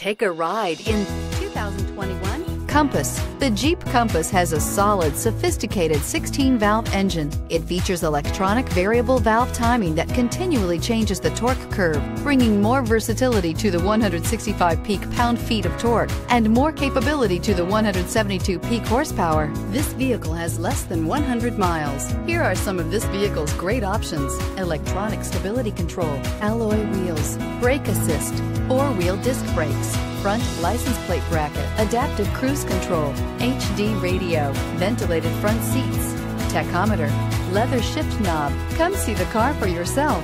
Take a ride in 2021 Compass. The Jeep Compass has a solid, sophisticated 16-valve engine. It features electronic variable valve timing that continually changes the torque curve, bringing more versatility to the 165 peak pound-feet of torque and more capability to the 172 peak horsepower. This vehicle has less than 100 miles. Here are some of this vehicle's great options. Electronic stability control, alloy wheels, brake assist, four-wheel disc brakes, front license plate bracket, adaptive cruise control, HD radio, ventilated front seats, tachometer, leather shift knob. Come see the car for yourself.